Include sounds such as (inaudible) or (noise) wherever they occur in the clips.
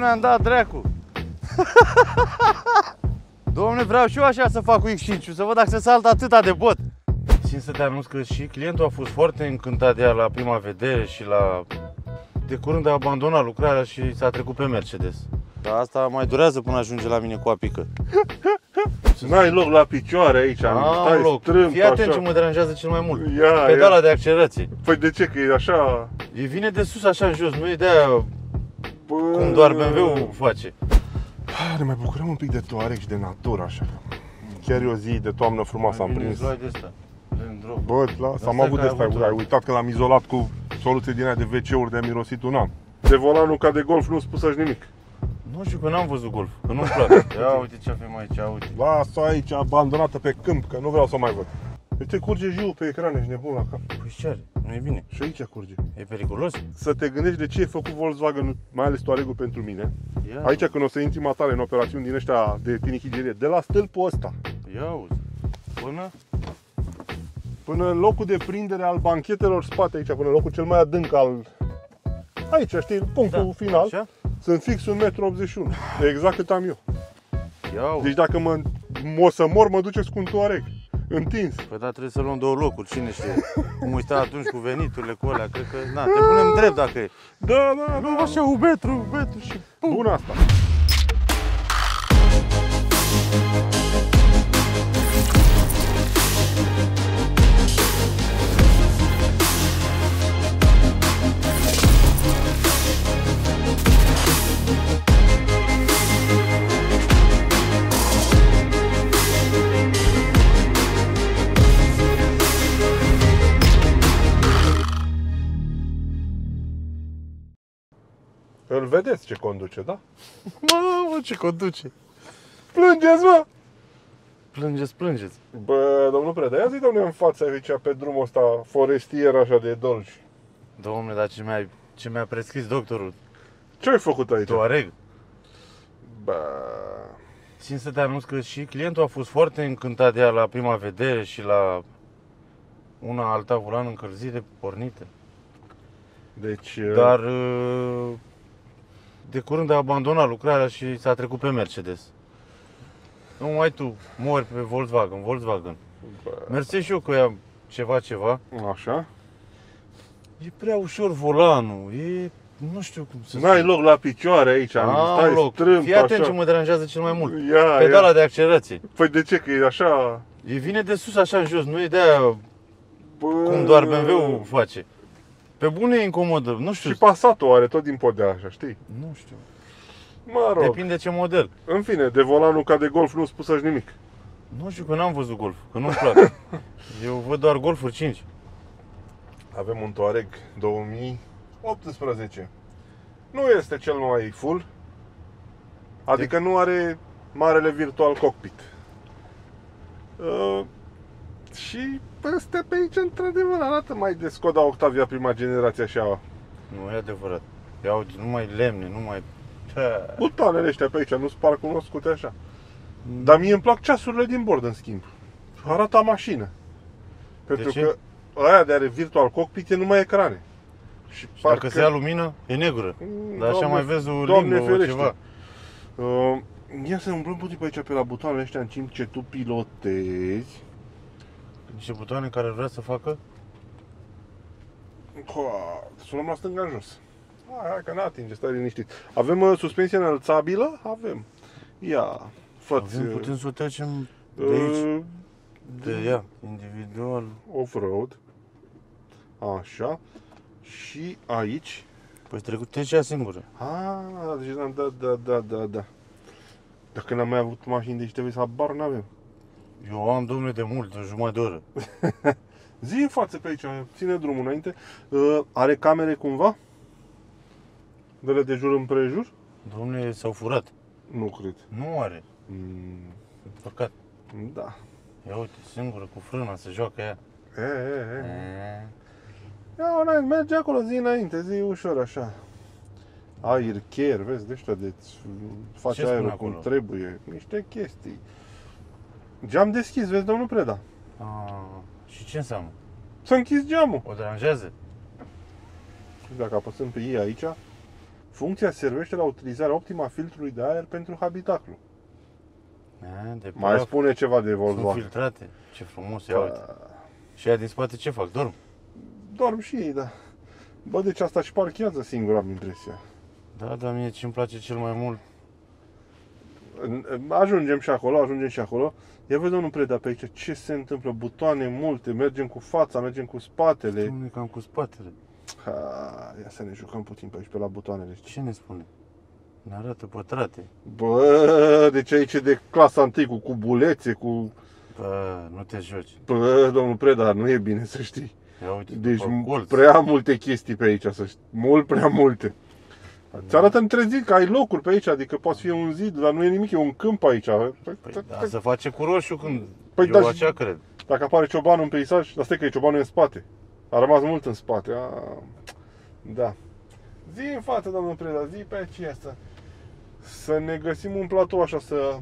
ne-am dat dracu. (laughs) Domne, vreau și eu așa să fac cu X5, să văd dacă se saltă atâta de bot. Țin să te anunț că și clientul a fost foarte încântat de ea la prima vedere și la... De curând a abandonat lucrarea și s-a trecut pe Mercedes. Dar asta mai durează până ajunge la mine cu apică. (laughs) N-ai loc la picioare aici, Am stai loc. strâmb, Fii atent așa. ce mă deranjează cel mai mult. Ia, Pedala ia. de accelerație. Păi de ce? Că e așa... E vine de sus așa în jos, nu e de aia Bă... cum doar BMW-ul face. Ah, Ne mai bucurăm un pic de Touareg și de natură, așa. Chiar e o zi de toamnă frumoasă am Mai bine prins. îți luai de ăsta. Land Rover. Bă, las, Asta am avut că de ai asta, avut-o. ai uitat că l-am izolat cu soluție din aia de WC-uri de a mirosit un an. De volanul ca de golf nu spusă nimic. Nu știu că n-am văzut golf, că nu-mi place. Ia uite ce avem aici, ia uite. Lasă aici abandonată pe câmp, că nu vreau să o mai văd. Uite, curge jiu pe ecran, ești nebun la cap. Păi ce are? Nu e bine. Și aici curge. E periculos? Să te gândești de ce e făcut Volkswagen, mai ales Touareg-ul pentru mine. Ia, Aici când o să intri matale în operațiuni din ăștia de tinichigerie, de la stâlpul ăsta ia uzi. Până? până în locul de prindere al banchetelor spate aici, până în locul cel mai adânc al... Aici, știi, punctul Da, final, Așa? sunt fix 1,81 m. E exact cât am eu. Ia uzi. Deci dacă mă, o să mor, mă duceți cu un Touareg. Întins. Păi da, trebuie să luăm două locuri, cine știe. Cum uita atunci cu veniturile cu alea, cred că, na, te punem drept dacă e. Da, da, Nu, da. așa, ubetru, ubetru și... Bun asta. Vedeți ce conduce, da? Mamă, ce conduce. Plângeți, mă! Plângeți, plângeți. Bă, domnul Preda, ia zi domnule în față aici pe drumul ăsta forestier așa de dolci. Domnule, dar ce mi-a, ce mi-a prescris doctorul? Ce ai făcut aici? Tuareg. Bă, Țin să te anunț că și clientul a fost foarte încântat de ea la prima vedere și la una alta volan încălzire pornită. deci... Dar uh, de curând a abandonat lucrarea și s-a trecut pe Mercedes. Nu mai tu mori pe Volkswagen, Volkswagen. Bă, Mersi și eu că am ceva, ceva. așa? E prea ușor volanul, e... Nu știu cum să N-ai loc la picioare aici, Am stai loc. strâmb, Fii atent așa. ce mă deranjează cel mai mult. Ia, Pedala ia. de accelerație. Păi de ce? Că e așa... E vine de sus așa în jos, nu e de aia Bă... cum doar BMW-ul face. Pe bune e incomodă, nu știu. Și Passatul are tot din podea așa, știi? Nu știu. Mă rog, Depinde ce model. în fine, de volanul ca de golf nu spusă nimic. Nu știu că n-am văzut golf, că nu-mi place. (laughs) Eu văd doar golfuri 5. Avem un Touareg 2018. Nu este cel mai full, adică nu are marele virtual cockpit. Uh, și ăstea pe aici, într-adevăr, arată mai de Skoda Octavia prima generație așa. Nu, e adevărat. Iau numai lemne, numai... Ce? Butoanele ăștia pe aici nu sunt par cunoscute așa. Dar mie îmi plac ceasurile din bord, în schimb. Arată a mașină. Pentru ce? că aia de are virtual cockpit e numai ecrane. Și Și dacă se ia lumină, e negră. Mm, Dar așa Doamne- mai vezi o Doamne limbă, o ferește. ceva. Uh, ia să umblăm puțin pe aici pe la butoanele ăștia în timp ce tu pilotezi. Niște butoane care vrea să facă? Hoa, să o luăm la stânga jos. Hai, hai că ne atinge, stai liniștit. Avem uh, suspensie înălțabilă? Avem. Ia, fă-ți Avem, uh, putem să o trecem de aici. uh, De ea, individual. off-road. Așa. Și aici. Păi trecut trecea singură. Ah, deci da, da, da, da, da, da. Dacă n-am mai avut mașini de aici, să habar n-avem. Eu am, domnule, de mult, o jumătate de oră. (laughs) Zi în față pe aici, ține drumul înainte. Uh, are camere cumva? Dele de jur împrejur? Domnule, s-au furat. Nu cred. Nu are. Mm, Păcat. da. Ia uite, singură, cu frâna, se joacă ea. E, e, e. E, Ia, înainte, merge acolo, zi înainte, zi ușor așa. Air care, vezi, de ăștia de face Ce spune aerul acolo? cum trebuie. Niște chestii. Geam deschis, vezi, domnul Preda. A, și ce înseamnă? S-a închis geamul. O deranjează? Și dacă apăsăm pe ei aici, Funcția servește la utilizarea optimă a filtrului de aer pentru habitaclu. A, de Mai praf, spune ceva de sunt Volkswagen. filtrate. Ce frumos, ia uite. Da. Și aia din spate ce fac? Dorm? Dorm și ei, da. Bă, deci asta și parchează singur, am impresia. Da, dar mie ce îmi place cel mai mult Ajungem și acolo, ajungem și acolo. Ia vezi, domnul Preda, pe aici ce se întâmplă. Butoane multe, mergem cu fața, mergem cu spatele. Dom'le, cam cu spatele. Ha, ia să ne jucăm puțin pe aici, pe la butoanele. Ce ne spune? Ne arată pătrate. Bă, deci aici e de clasa întâi cu cubulețe, cu... Bă, nu te joci. Bă, domnul Preda, nu e bine să știi. Ia uite, Deci după colț. prea multe chestii pe aici, să știi. Mult prea multe. Ți arată între zid că ai locuri pe aici, adică poate fi un zid, dar nu e nimic, e un câmp aici. Păi, da, să face cu roșu când... Păi, Eu da, și- așa cred. Dacă apare ciobanul în peisaj, dar stai că e ciobanul în spate. A rămas mult în spate. A, da. Zi în față, domnul Preda, zi pe aceea să, să ne găsim un platou așa, să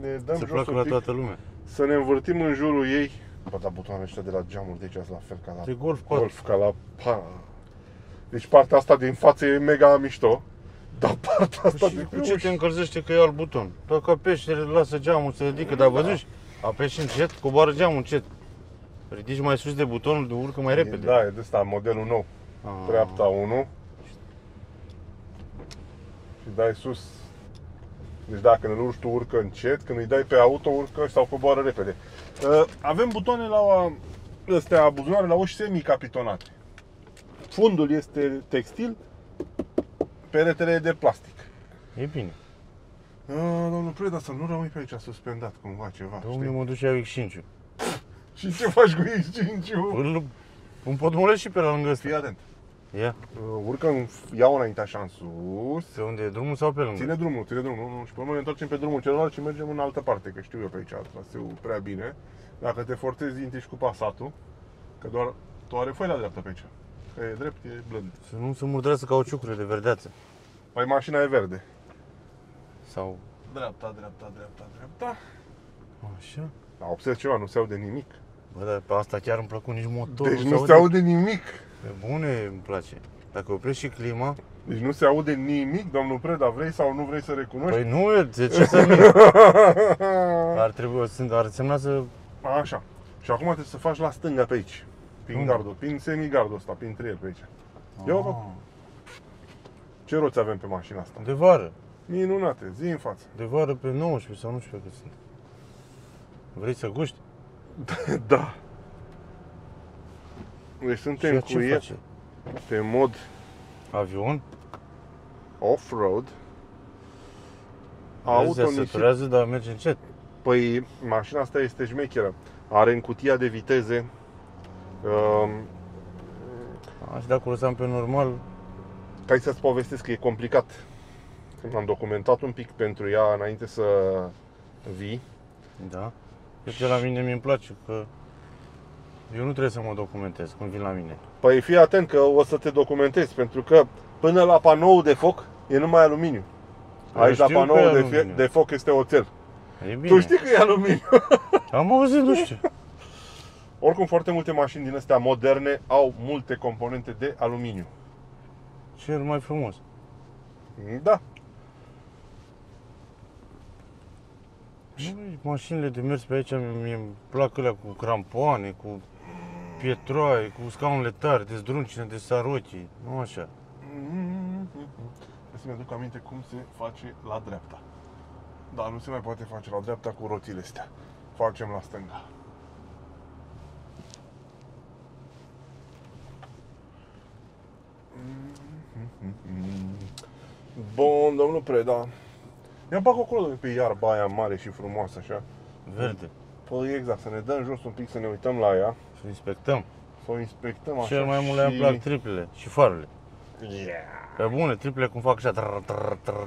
ne dăm Să jos placă un la pic, toată lumea. să ne învârtim în jurul ei. Bă, dar butoanele ăștia de la geamuri de aici sunt la fel ca la De golf 4. golf, ca la... Pa. Deci partea asta din față e mega mișto, dar partea asta Și de cu pe ce ușă- te încălzește că e alt buton? Dacă apeși, lasă geamul, se ridică, dar văzuși? Apeși încet, coboară geamul încet. Ridici mai sus de butonul, de urcă mai repede. Da, e de ăsta, modelul nou. Ah. dreapta 1 și dai sus. Deci dacă îl urci tu urcă încet, când îi dai pe auto urcă sau coboară repede. Uh, Avem butoane la uh, astea, buzunoare la oși semi-capitonate. Fundul este textil, peretele e de plastic. E bine. Uh, domnul Preda, să nu rămâi pe aici suspendat cumva ceva, Domnule, știi? mă duc și iau (laughs) X5. Și ce faci cu X5-ul? Îl îmi pot mulesc și pe la lângă ăsta. Fii atent. Ia, Uh, urcă, în, ia înainte așa în sus. pe unde e drumul sau pe lângă? Ține drumul, ține drumul, nu, nu. Și pe urmă ne întoarcem pe drumul celălalt și mergem în altă parte, că știu eu pe aici traseul prea bine. Dacă te forțezi, intri cu pasatul, că doar tu are foi la dreapta pe aici. Că e drept, e blând. Să nu se murdrească cauciucurile de verdeață. Păi mașina e verde. Sau Dreapta, dreapta, dreapta, dreapta. așa. Dar observ ceva, nu se aude nimic. Bă, dar pe asta chiar îmi plăcut nici motorul. Deci nu se aude nimic. Pe bune îmi place. Dacă oprești și clima, Deci nu se aude nimic, domnul Preda, vrei sau nu vrei să recunoști? păi nu e, de ce să nu? (laughs) Ar trebui, sunt- ar însemna să... Așa. Și acum trebuie să faci la stânga pe aici. Prin Unde? gardul, prin semigardul ăsta, prin trier pe aici. Ia uite. Ah, Ce roți avem pe mașina asta? De vară. Minunate, zi în față. De vară pe 19 sau nu știu cât sunt. Vrei să guști? (laughs) Da. Deci Și suntem ea cu ce el face? pe mod Avion? off-road. Auto Auto se nisip. săturează, dar merge încet. Păi mașina asta este șmecheră. Are în cutia de viteze um, Aș, și dacă lăsam pe normal, Hai să-ți povestesc că e complicat. Când am documentat un pic pentru ea înainte să vii, da. Eu ce la mine mi-mi place că eu nu trebuie să mă documentez când vin la mine. păi fii atent că o să te documentezi, pentru că până la panoul de foc e numai aluminiu. Eu Aici la știu că e panoul de, aluminiu. fie- de foc este oțel. E bine. Tu știi că e aluminiu. Am auzit, nu știu. (laughs) Oricum, foarte multe mașini din astea moderne au multe componente de aluminiu. Cel mai frumos. Da. Băi, Mașinile de mers pe aici mi îmi plac alea cu crampoane, cu pietroaie, cu scaunele tare, de zdruncine, de sarochi, nu așa. Să-mi aduc aminte cum se face la dreapta. Da, nu se mai poate face la dreapta cu rotile astea. Facem la stânga. Bun, domnul Preda. Ia bag acolo domnule, pe iarba aia mare și frumoasă așa. Verde. Păi exact, să ne dăm jos un pic, să ne uităm la ea, Să inspectăm. să o inspectăm așa Cel mai mult le-am și... plac triplele și farele. Yeah. Pe bune, triplele cum fac așa, trr, trr, trr.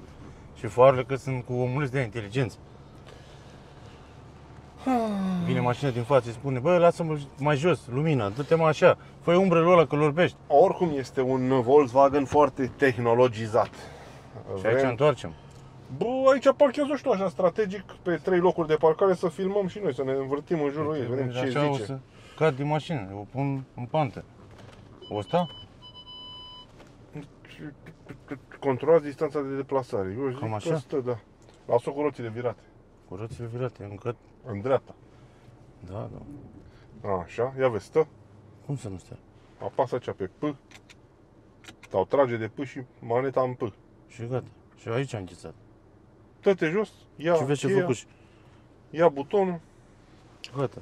și farele că sunt cu omuleți de inteligență. Vine mașina din față și spune, bă, lasă-mă mai jos, lumina, dă-te mai așa, fă umbrelul ăla că îl orbești. Oricum este un Volkswagen foarte tehnologizat. Și aici Vrem- întoarcem. Bă, aici parchează și tu așa strategic pe trei locuri de parcare să filmăm și noi, să ne învârtim în jurul ei, vedem ce așa o zice. să cad din mașină, o pun în pantă. O sta? controlați distanța de deplasare. Eu zic Cam că așa? așa? stă, da. Lasă cu roțile virate. Cu roțile virate, încă... În dreapta. Da, da. A, așa, ia vezi, stă. Cum să nu stea? Apasă cea pe P. Sau trage de P și maneta în P. Și gata. Și aici am înghețat. Dă-te jos, ia Și vezi ce cheia, făcuși. ia butonul. Gata.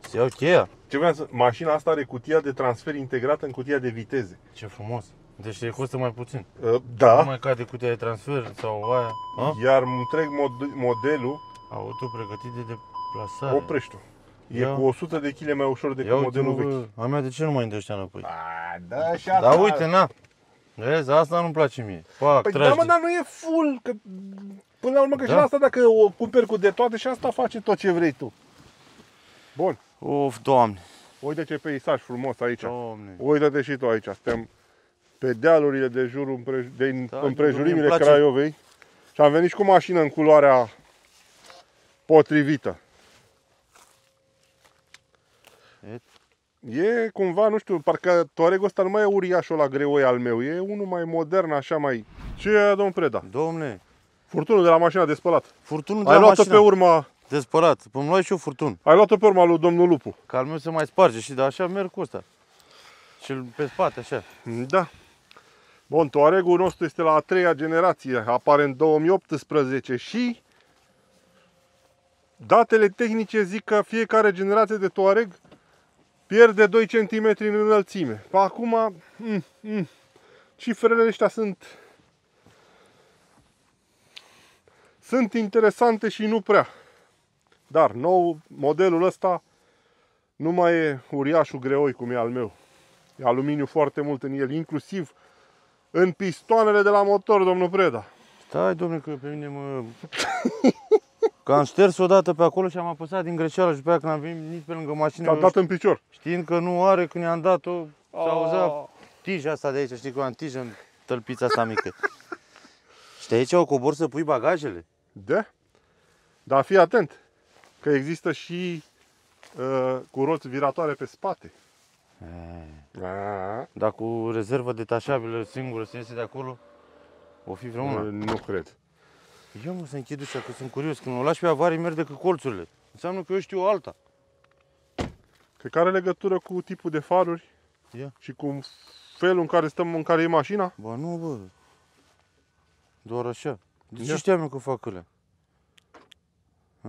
Să iau cheia. Ce vreau să... Mașina asta are cutia de transfer integrată în cutia de viteze. Ce frumos. Deci te costă mai puțin. Uh, Nu Da, mai cade cutia de transfer sau aia. A? iar întreg mod- modelul Auto pregătit de deplasare. oprește-o. E Ia. cu 100 de kg mai ușor decât Ia uite, modelul mă, vechi. bă, a mea de ce nu mai îndă ăștia înapoi? A, da, așa. Da, uite, na. Vezi, asta nu-mi place mie. Pac, Păi tragi. da, mă, dar nu e full, că până la urmă că și Da. la asta dacă o cumperi cu de toate și asta face tot ce vrei tu. Bun, Of, doamne. uite ce peisaj frumos aici. Doamne. Uite-te și tu aici, suntem pe dealurile de jurul împrej- de Da, împrejurimile îmi place. Craiovei și am venit și cu mașină în culoarea potrivită. E cumva, nu știu, parcă Touareg ăsta nu mai e uriașul la greoi al meu, e unul mai modern, așa mai... Ce e aia, domn Preda? Domne, Furtunul de la mașina de spălat. furtunul de Ai la luat-o mașină. pe urma, De spălat. Păi luai și eu furtun. ai luat-o pe urma lui domnul Lupu. Că al meu se mai sparge și de așa merg cu ăsta. Și pe spate, așa. Da. Bun, Touaregul nostru este la a treia generație, apare în 2018 și datele tehnice zic că fiecare generație de Touareg pierde 2 cm în înălțime. Pe acum, mm, mm, cifrele astea sunt sunt interesante și nu prea. Dar nou modelul ăsta nu mai e uriașul greoi cum e al meu. E aluminiu foarte mult în el, inclusiv în pistoanele de la motor, domnul Preda. Stai, domne, că pe mine mă... (laughs) Că am șters odată pe acolo și am apăsat din greșeală și pe aia când am venit nici pe lângă mașină, Te-a dat în picior. știind că nu are, când i-am dat-o, s-a Ah. auzea tija asta de aici, știi că eu am tijă în tălpița asta mică. și de aici o cobor să pui bagajele. Da? Dar fii atent, că există și uh, cu roți viratoare pe spate. A, Dar cu rezervă detașabilă singură să iese de acolo, o fi vreuna. nu cred. Ia mă să închid ușa, că sunt curios. Când o lași pe avarii, merg decât colțurile. Înseamnă că eu știu alta. Cred că are legătură cu tipul de faruri Ia. și cu felul în care stăm, în care e mașina. Ba nu, bă. Doar așa. De ce Ia. știam eu că fac alea? A,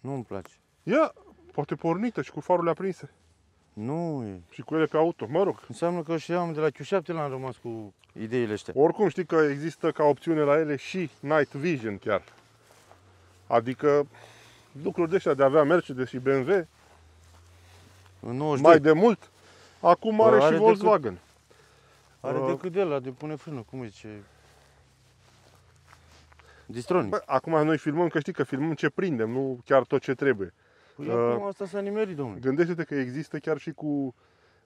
Nu-mi place. Ia, poate pornită și cu farurile aprinse. Nu e. Și cu ele pe auto. Mă rog, Înseamnă că știam de la Q7 l-am rămas cu ideile astea. Oricum știi că există ca opțiune la ele și Night Vision chiar. Adică lucruri de ăștia de a avea Mercedes și BMW În 92 mai de mult. Acum Bă, are are și decât- Volkswagen. are uh, decât de la de pune frână, cum zice? Distronic. Bă, acum noi filmăm, că știi că filmăm ce prindem, nu chiar tot ce trebuie. Păi uh, acum asta s-a nimerit, domnule. Gândește-te că există chiar și cu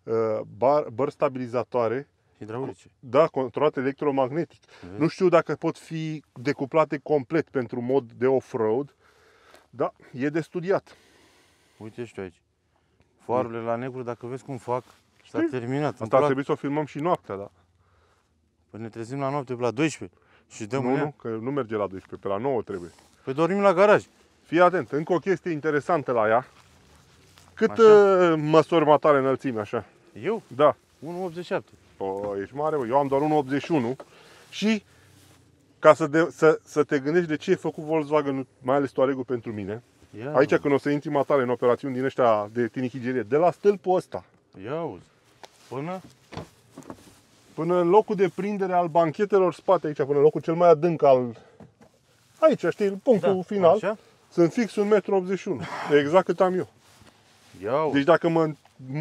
uh, bar, bări stabilizatoare, Hidraulice. da, controlate electromagnetic. Vezi? Nu știu dacă pot fi decuplate complet pentru mod de off-road, da, e de studiat. Uite și tu aici. Farurile la negru, dacă vezi cum fac, s-a Știi? terminat. Asta Îmi ar plac. trebui să o filmăm și noaptea, da. Păi ne trezim la noapte pe la 12 și dăm Nu, în ea. nu, că nu merge la 12, pe la 9 trebuie. Păi dormim la garaj. Fii atent, încă o chestie interesantă la ea. Cât Așa. uh, măsori matare înălțime, așa? Eu? Da. 1,87. O, ești mare, bă. eu am doar 1,81 și ca să, de, să, să te gândești de ce e făcut Volkswagen, mai ales Touareg-ul pentru mine, Ia, aici când o să intri matare în operațiuni din ăștia de tinichigerie, de la stâlpul ăsta Ia auzi. Până? până în locul de prindere al banchetelor spate aici, până în locul cel mai adânc al... Aici, știi, punctul Da, final, Așa? Sunt fix 1,81 m. Exact cât am eu. Ia auzi. Deci dacă mă,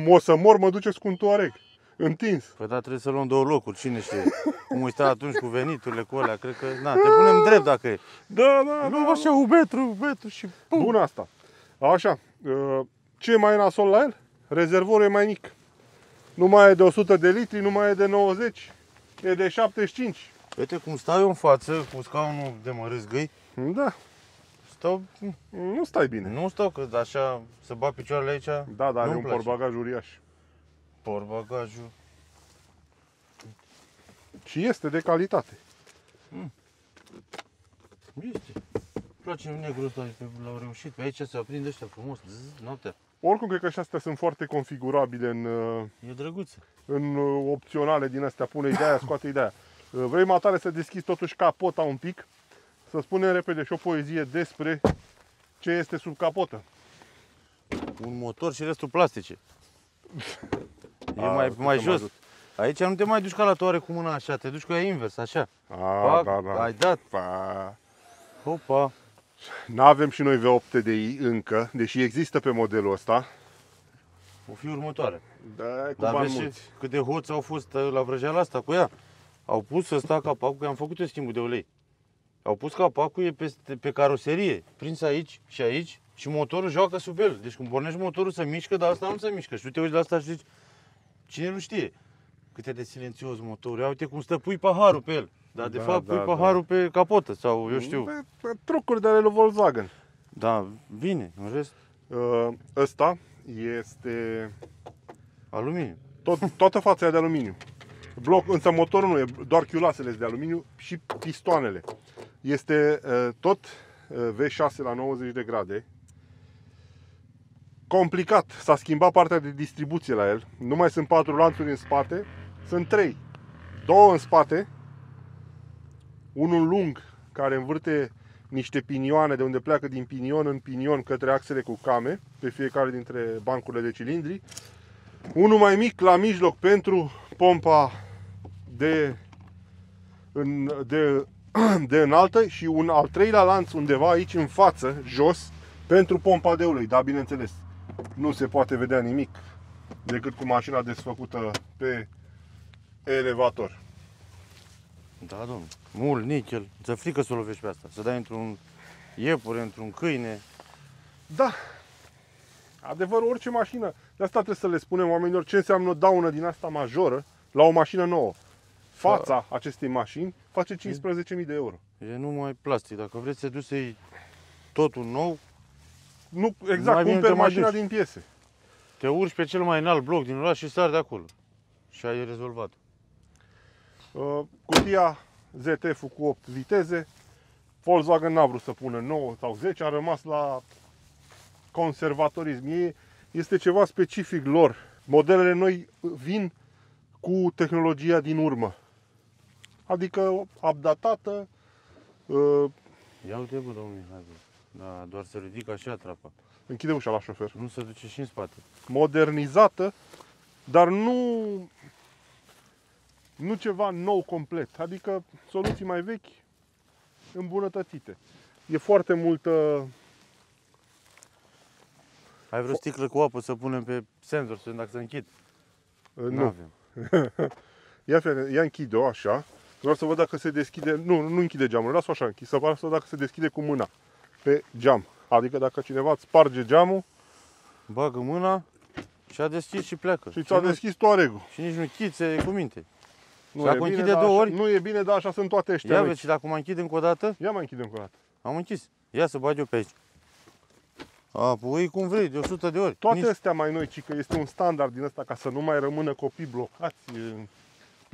o să mor, mă duceți cu un Touareg. Întins. Păi da, trebuie să luăm două locuri, cine știe. Cum îi sta atunci cu veniturile, cu alea, cred că, na, te punem drept dacă e. Da, da, Nu așa, ubetru, ubetru și pum. Bun asta. Așa. uh, Ce mai e nasol la el? Rezervorul e mai mic. Nu mai e de 100 de litri, nu mai e de 90. E de 75. Uite cum stau eu în față cu scaunul de mă râzgăi, Da, stau, nu stai bine. nu stau că așa să bat picioarele aici, Da, dar are Nu-mi un place. porbagaj uriaș. por bagajul. Și este de calitate. Este. Îmi place negrul ăsta, că l-au reușit. Pe aici se aprinde ăștia frumos, zzz, noaptea. Oricum, cred că și astea sunt foarte configurabile în, uh, E drăguță. în uh, opționale din astea. Pune ideea, scoate ideea. Uh, (coughs) Vrei mai tare să deschizi totuși capota un pic, să spunem repede și o poezie despre ce este sub capotă. Un motor și restul plastice. (laughs) E A, mai, cât mai am jos. văzut. Aici nu te mai duci ca la toare cu mâna așa, te duci cu ea invers, așa. A, Pac, da, da. Ai dat. Pa. Opa. N-avem și noi V8 TDI încă, deși există pe modelul ăsta. O fi următoare. Da, cu Dar bani vezi și mulți. cât de hoți au fost uh, la vrăjeala asta cu ea. Au pus ăsta capacul, că am făcut eu schimbul de ulei. Au pus capacul e peste, pe caroserie, prins aici și aici și motorul joacă sub el. Deci când pornești motorul se mișcă, dar asta nu se mișcă. Și tu te uiți la asta și zici, cine nu știe cât e de silențios motorul. Ia uite cum stă, pui paharul pe el. Dar de Da, fapt da, pui da. paharul pe capotă sau eu știu. Bă, bă, Trucuri de ale lui Volkswagen. Da, bine, în rest, Uh, Ăsta este aluminiu. tot, toată fața e de aluminiu. Bloc, însă motorul nu e, doar chiulasele sunt de aluminiu și pistoanele. Este uh, tot uh, V6 la 90 de grade. Complicat. S-a schimbat partea de distribuție la el. Nu mai sunt patru lanțuri în spate, sunt trei. Două în spate, unul lung care învârte niște pinioane de unde pleacă din pinion în pinion către axele cu came pe fiecare dintre bancurile de cilindri. Unul mai mic la mijloc pentru pompa de, în, de, (clears throat) de înaltă și un al treilea lanț undeva aici în față, jos, pentru pompa de ulei. Dar bineînțeles, nu se poate vedea nimic decât cu mașina desfăcută pe elevator. Da, domnule. Mult, nichel. Ți-e frică să o lovești pe asta. Să dai într-un iepure, într-un câine. Da, adevărul, orice mașină. De asta trebuie să le spunem oamenilor ce înseamnă daună din asta majoră la o mașină nouă. Fața acestei mașini face 15.000 de euro. E numai plastic. Dacă vreți să duci să iei totul nou, Nu, Mai exact, bine cumperi te mai mașina duci. din piese. te urci pe cel mai înalt bloc din oraș și sari de acolo. Și ai rezolvat. Uh, Cutia ZF cu 8 viteze. Volkswagen n-a vrut să pună 9 sau 10, a rămas la conservatorism. E, este ceva specific lor. Modelele noi vin cu tehnologia din urmă. Adică updatată, uh, Ia uite, bă, domnule, hai, bă. Da, doar să ridic așa trapa. închide ușa la șofer, Nu se duce și în spate. modernizată, dar nu, nu ceva nou complet. Adică soluții mai vechi, îmbunătățite. E foarte multă Ai vreo sticlă cu apă să punem pe senzor, să vedem dacă se închid? Uh, Nu. N-avem. (laughs) Ia, fene, ia închide-o așa. Vreau să văd dacă se deschide. Nu, nu închide geamul, lasă-o așa închis. Să văd să văd dacă se deschide cu mâna pe geam. Adică dacă cineva îți sparge geamul Bagă mâna și a deschis și pleacă. și ți-a nu- deschis Touareg-ul. Și nici nu chițe, e cu minte. Nu dacă e bine, închide dar două așa- ori? Nu e bine, dar așa sunt toate ăștia. Ia mici. vezi și dacă mă închid încă o dată, Ia mai închide încă o dată. am închis. Ia să bag eu pe aici. A, pui cum vrei, de 100 de ori. Toate Nici- astea mai noi, ci că este un standard din ăsta ca să nu mai rămână copii blocați, e,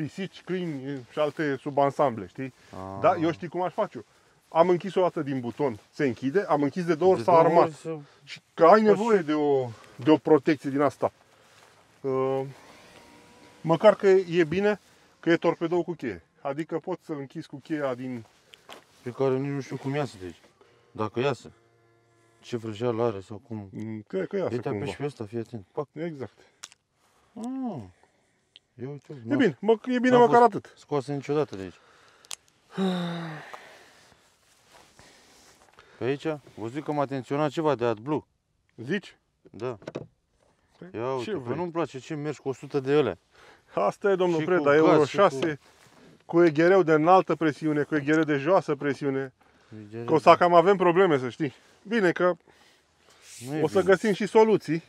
pisici, câini e, și alte subansamble, știi? A. Da, eu știi cum aș face eu. Am închis o dată din buton, se închide, am închis de două ori, De s-a două armat. ori să- Și că ai nevoie de o, de o protecție din asta. Uh, măcar că e bine că e torpedou cu cheie. Adică poți să-l închizi cu cheia din... Pe care nici nu știu cum iasă de aici. Dacă iasă. Ce vrăjeală are sau cum. mm, Cred că iasă Uite pe cumva. și pe ăsta, fii atent. Pac. Exact. Ah. Ia uite, E bine, mă, e bine n-a măcar fost atât. Scoasă niciodată de aici. Pe aici, vă zic că m-a atenționat ceva de AdBlue. Zici? Da. Păi, Ia uite, ce că vrei? nu-mi place ce mergi cu 100 de ele. Asta e, domnul Și cu Preda, gaz, Euro și 6, cu eghereu de înaltă presiune, cu eghereu de joasă presiune, că o să cam avem probleme, să știi. Bine că Nu e o să bine. găsim și soluții,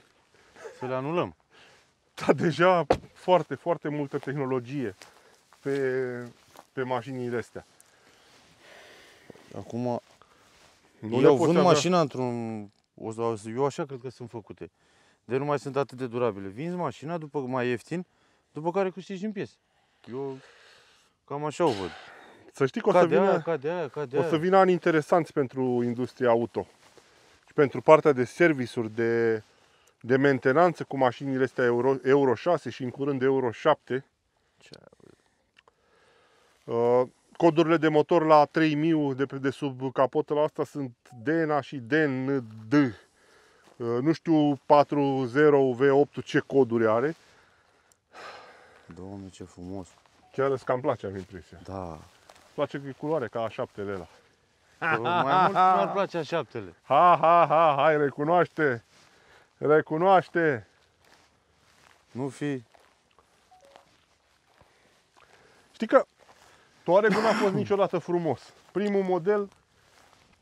Să le anulăm. dar deja foarte, foarte multă tehnologie pe, pe mașinile astea. Acum, Nu le eu poți vând avea- mașina într-un... o să- Eu așa cred că sunt făcute. De nu mai sunt atât de durabile. Vinzi mașina după mai ieftin, după care câștigi în piese. Eu Cam așa o văd. Să știi că o să Cade vină... aia, cade aia, cade O aia. să vină ani interesanți pentru industria auto. Și pentru partea de servisuri, de, de mentenanță cu mașinile astea Euro, Euro 6 și în curând Euro 7. Ce Uh, codurile de motor la 3000 de, pe- de sub capotă la asta sunt DNA și DND. Uh, nu știu 40V8 ce coduri are. Doamne, ce frumos. Chiar îți cam place, am impresia. Da. Îmi place că e culoare ca a șaptele ăla. Că mai mult mi-ar place a șaptele. Ha, ha, ha, hai, recunoaște! Recunoaște! Nu fi... Știi că Touareg nu a fost niciodată frumos. Primul model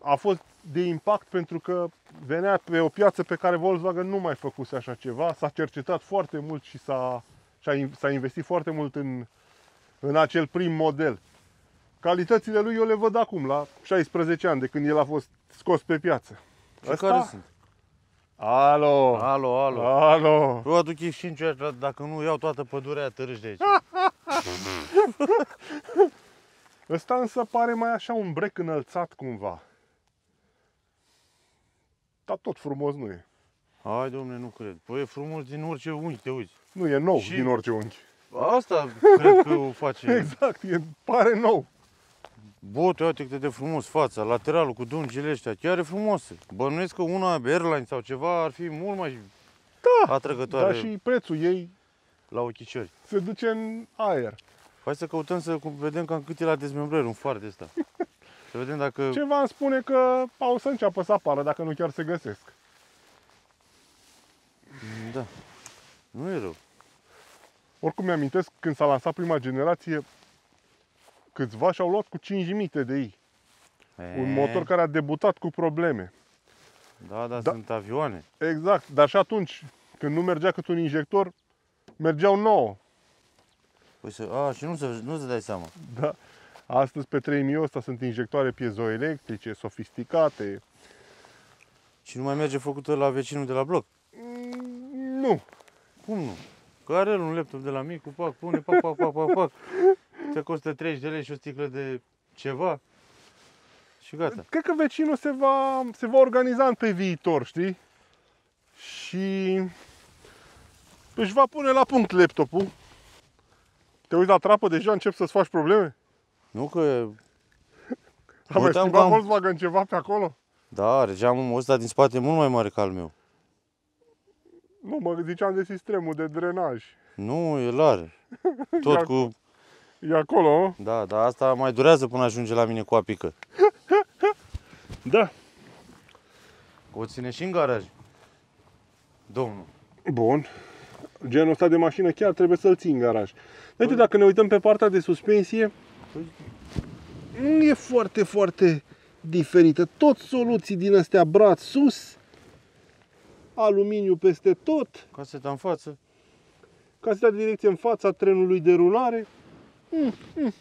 a fost de impact pentru că venea pe o piață pe care Volkswagen nu mai făcuse așa ceva. S-a cercetat foarte mult și s-a, și-a in- s-a investit foarte mult în, în acel prim model. Calitățile lui eu le văd acum, la 16 ani, de când el a fost scos pe piață. Și Ăsta? care sunt? Alo! Alo, alo. Alo! Eu aduc X5 dacă nu iau toată pădurea aia tărâși de aici. (laughs) Ăsta însă pare mai așa un brec înălțat cumva. Dar tot frumos nu e. Hai, domne, nu cred. Păi e frumos din orice unghi, te uiți. Nu e nou Și- din orice unghi. Asta cred că o face. (laughs) Exact, e, pare nou. Bote, uite cât de frumos fața, lateralul cu dungile ăștia, chiar e frumos. Bănuiesc că una Airline sau ceva ar fi mult mai Da, atrăgătoare dar și prețul ei la ochișori. se duce în aer. Hai să căutăm să cum- vedem cam cât e la dezmembrări un far de ăsta. (laughs) Să vedem dacă... Ceva îmi spune că au să înceapă să apară, dacă nu chiar se găsesc. Da. Nu e rău. Oricum mi-amintesc când s-a lansat prima generație, câțiva și-au luat cu 5.000 de ei. Un motor care a debutat cu probleme. Da, da, Da. sunt avioane. Exact, dar și atunci, când nu mergea cât un injector, mergeau 9. Păi să... A, și nu se, nu se dai seama. Da. Astăzi pe 3000 ăsta sunt injectoare piezoelectrice, sofisticate. Și nu mai merge făcută la vecinul de la bloc. Mm, Nu. Cum nu? Că are el un laptop de la mic, cu pac, pune, pac, pac, pac, pac, pac. (laughs) Te costă 30 de lei și o sticlă de ceva. Și gata. Cred că vecinul se va, se va organiza pe viitor, știi? Și își va pune la punct laptopul. Te uiți la trapă, deja încep să-ți faci probleme? Nu că... (laughs) Am mai Uitam schimbat că am- Volkswagen ceva pe acolo? Da, are geamul ăsta din spate e mult mai mare ca al meu. Nu, mă ziceam de sistemul de drenaj. Nu, el are. (laughs) Tot Ia- cu... E acolo, nu? Da, dar asta mai durează până ajunge la mine cu apică. (laughs) Da. O ține și în garaj. Domnul. Bun. Genul ăsta de mașină chiar trebuie să-l ții în garaj. Uite, dacă ne uităm pe partea de suspensie, nu e foarte, foarte diferită. Tot soluții din astea braț sus, aluminiu peste tot, Caseta în față. caseta de direcție în fața trenului de rulare. Mm, mm.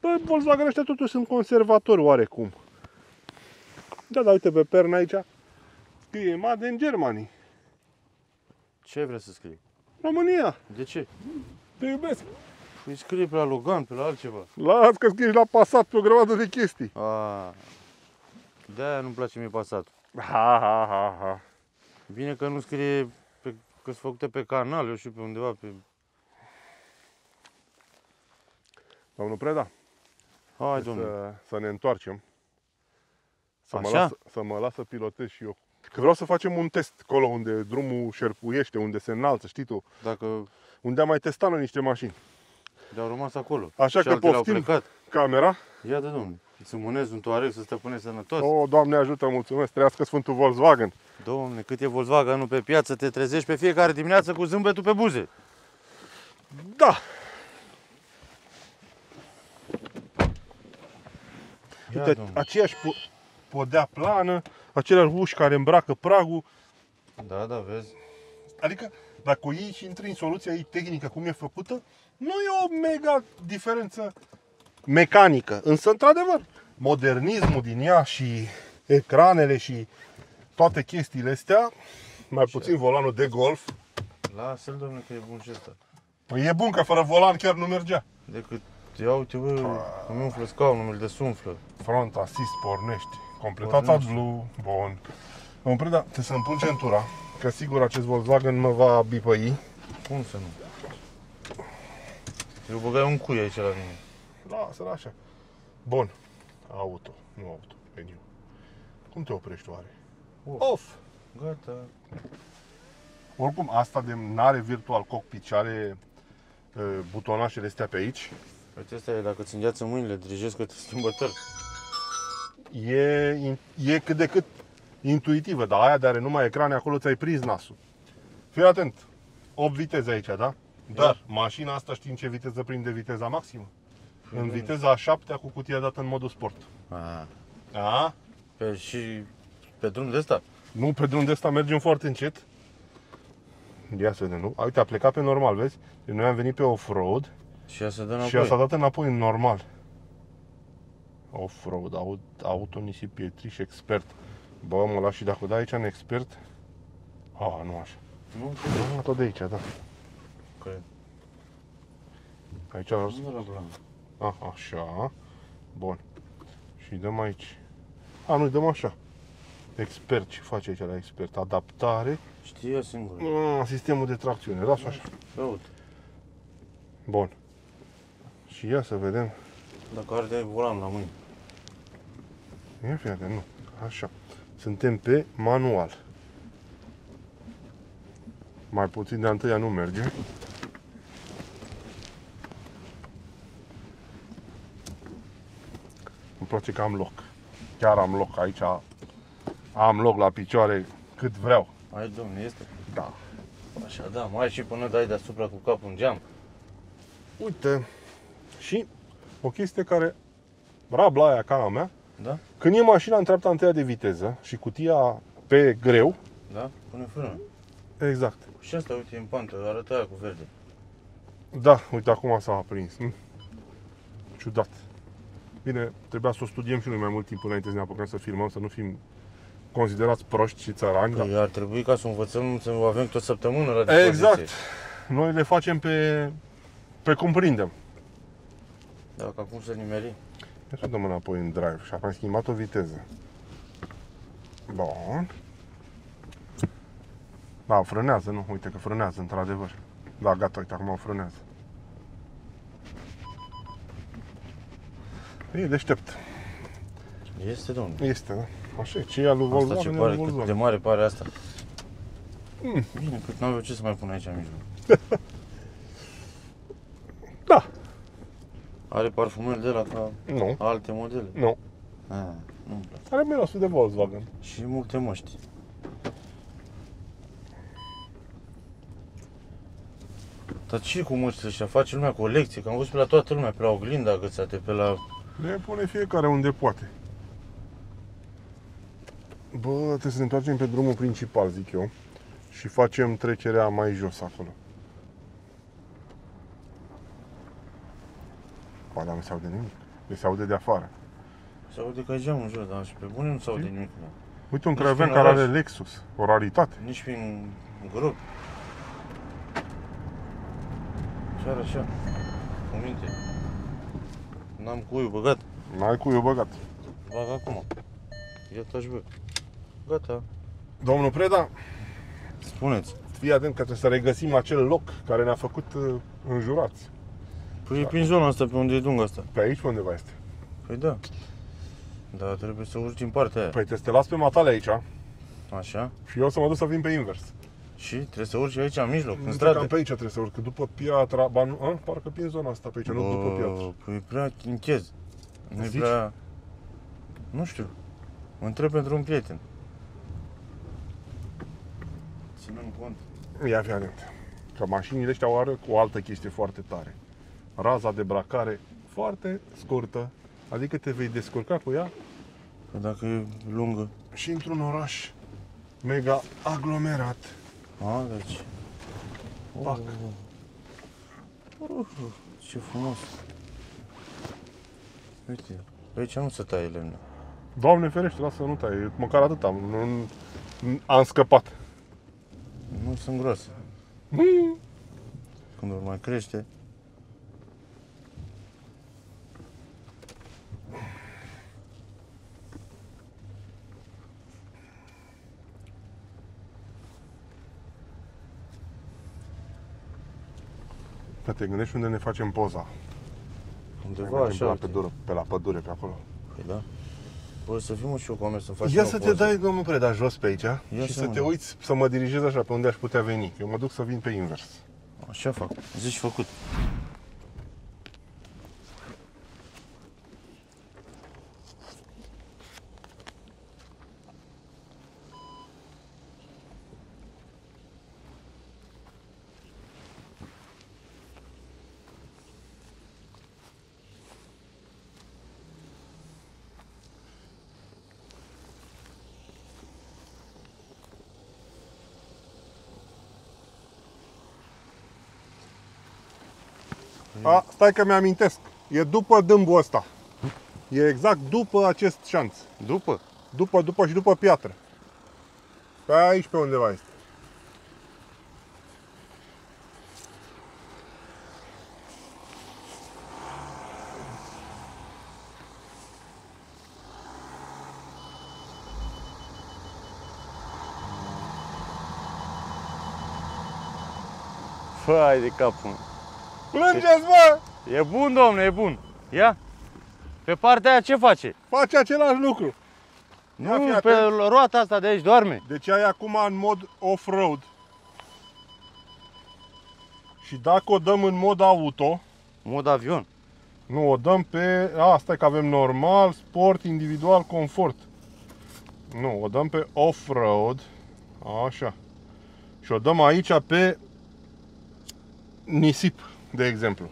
Bă, Volkswagen ăștia totuși sunt conservatori oarecum. Da, da, uite pe pernă aici, scrie Made in Germany. Ce vrea să scrie? România, De ce? te iubesc. Păi scrie pe la Logan, pe la altceva. Las că scrii la pasat pe o grămadă de chestii. A, de-aia nu-mi place mie pasat. Ha, ha, ha, ha. Bine că nu scrie pe, că sunt făcute pe canal, eu știu pe undeva pe... Domnul Preda, Hai, domnule. să, să ne întoarcem. Să mă, Așa? las, să mă las să pilotez și eu. Că vreau să facem un test acolo unde drumul șerpuiește, unde se înalță, știi tu? Dacă Unde am mai testat noi niște mașini. de-au rămas acolo. Așa și că altele poftim. au plecat. Camera. Ia de domnule. Să mânezi un toareg să stăpânești sănătos. O, oh, Doamne ajută, mulțumesc, trăiască Sfântul Volkswagen. Domne, cât e Volkswagen pe piață, te trezești pe fiecare dimineață cu zâmbetul pe buze. Da, Ia, uite, domnule. aceeași po- podea plană, aceleași uși care îmbracă pragul. Da, da, vezi. Adică, dacă o iei și intri în soluția ei tehnică, cum e făcută, nu e o mega diferență mecanică. Însă, într-adevăr, modernismul din ea și ecranele și toate chestiile astea, mai puțin volanul de golf, Lasă-l, domnule, că e bun și ăsta. păi e bun că fără volan chiar nu mergea. Decât Ia uite, bă, îmi umflă scaunul, îmi desumflă. Front assist pornește. Completați AdBlue. Bun. Domnul Preda, trebuie să-mi pun centura, că sigur acest Volkswagen mă va bipăi. Cum să nu? Eu băgai un cui aici la mine. Lasă-l așa. Bun. Auto, nu auto, meniu. Cum te oprești oare? Off. Off. Gata. Oricum, asta de n-are virtual cockpit și are uh, butonașele astea pe aici, Uite, asta e, dacă ți îngheață mâinile, dirijezi că te schimbă tăr. e, e cât de cât intuitivă, dar aia de are numai ecrane, acolo ți-ai prins nasul. Fii atent, 8 viteze aici, da? Dar mașina asta știi în ce viteză prinde viteza maximă? În viteza a 7 cu cutia dată în modul sport. A, A? pe, și pe drum de ăsta. Nu, pe drum de ăsta mergem foarte încet. Ia să vedem, nu? A, uite, a plecat pe normal, vezi? Deci noi am venit pe off-road Și ea se dă înapoi. și asta a dat înapoi în normal. Off-road, aut- auto nisip pietriș expert. Bă, mă las și dacă dai aici în expert. A, nu așa. Nu, Nu, tot de aici, da. cred. Aici, Nu la blanc. a, așa. Bun. Și dăm aici. A, nu, dăm așa. Expert, ce face aici la expert? Adaptare. Știi ea singur. A, sistemul de tracțiune, lasă așa. Ia uite. Bun. Și ia să vedem. Dacă arde volan la mâini. Ia fi atent, nu. Așa. Suntem pe manual. Mai puțin de întâia nu merge. Îmi place că am loc. Chiar am loc aici. Am loc la picioare cât vreau. Ai, domne, este. Da. Așa, da, mai și până dai deasupra cu capul în geam. Uite. Și o chestie care rabla aia ca a mea, Da? când e mașina în treapta întâia de viteză și cutia pe greu, Da? Pune frână. exact. Și asta, uite, în pantă, arată aia cu verde. Da, uite, acum s-a aprins. Hm? Ciudat. Bine, trebuia să o studiem și noi mai mult timp înainte să ne apucăm să filmăm, să nu fim considerați proști și țărani. Păi Da. ar trebui ca să învățăm să avem tot săptămână la dispoziție. Exact. Noi le facem pe, pe cum prindem. Dacă acum să nimeri. Ia să dăm înapoi în drive și am schimbat o viteză. Bun. Da, frânează, nu? Uite că frânează, într-adevăr. Da, gata, uite, acum frânează. E deștept. Este, domnule. Este, da. Așa e, ce e al lui Asta ce Volkswagen, e pare, al lui cât de Volkswagen. mare pare asta. Mm. Bine, cât n-am eu ce să mai pun aici în mijloc. (laughs) Da. Are parfumel de la ca Nu, alte modele. nu. Ah, nu-mi place. Are mirosul de Volkswagen. Și multe măști. Dar ce cu măștile ăștia? Face lumea colecție, că am văzut pe la toată lumea, pe la oglinda agățate, pe la... Le pune fiecare unde poate. Bă, trebuie să ne întoarcem pe drumul principal, zic eu. Și facem trecerea mai jos acolo. Dar nu se aude nimic. Deci se aude de afară. Se aude ca geamul în jos, dar și pe bune nu se aude nimic. Da. Uite un Nici craven prin care oraș. are Lexus. O raritate. Nici prin gropi. Chiar așa. Cu minte. N-am cuiul băgat. N-ai cu eu băgat. Bag acum. Ia taci bă. Gata. Domnul Preda, Spuneți. fii atent că trebuie să regăsim acel loc care ne-a făcut uh, înjurați. Păi e prin zona asta, pe unde e dunga asta. Pe aici undeva este. Păi da. Dar trebuie să urci în partea aia. Păi trebuie să te las pe matale aici Așa. și eu să mă duc să vin pe invers. Și trebuie să urci aici, în mijloc, în Nu stradă. Cam pe aici trebuie să urc, că după piatra, ba nu, a, parcă prin zona asta pe aici, nu după piatră. Păi e prea închez. Nu e Zici? prea... Nu știu. Mă întreb pentru un prieten. Ținând cont. Ia fi atent. Că mașinile astea au are o altă chestie foarte tare. Raza de bracare foarte scurtă, adică te vei descurca cu ea Că dacă e lungă... și într-un oraș mega aglomerat. A, deci... Pac. Uh, ce frumos. Uite, aici nu se taie lemne. Doamne ferește, lasă, nu tai, măcar atât am, nu, nu- am scăpat. Nu sunt groase. Când vor mai crește. Că te gândești unde ne facem poza. Undeva Mergem așa, pe la uite. pădure, pe la pădure, pe acolo. Păi da. Bă, să fim și eu cu oameni să facem Ia o să te poză. dai, domnul Preda, jos pe aici și să să mă te duc. uiți, să mă dirigez așa pe unde aș putea veni. Eu mă duc să vin pe invers. Așa fac. Zici făcut. A, stai că mi-amintesc. E după dâmbul ăsta. E exact după acest șanț. După? După, după și după piatră. Pe aici pe undeva este. Fai de capul. meu. Plângeți, bă! E bun, domne, e bun. Ia. Pe partea aia ce face? Face același lucru. Ia fi Nu, atent. pe roata asta de aici doarme. Deci ai acum în mod off-road. Și dacă o dăm în mod auto, Mod avion. nu, o dăm pe... Asta e că avem normal, sport, individual, confort. Nu, o dăm pe off-road. Așa. Și o dăm aici pe nisip, de exemplu.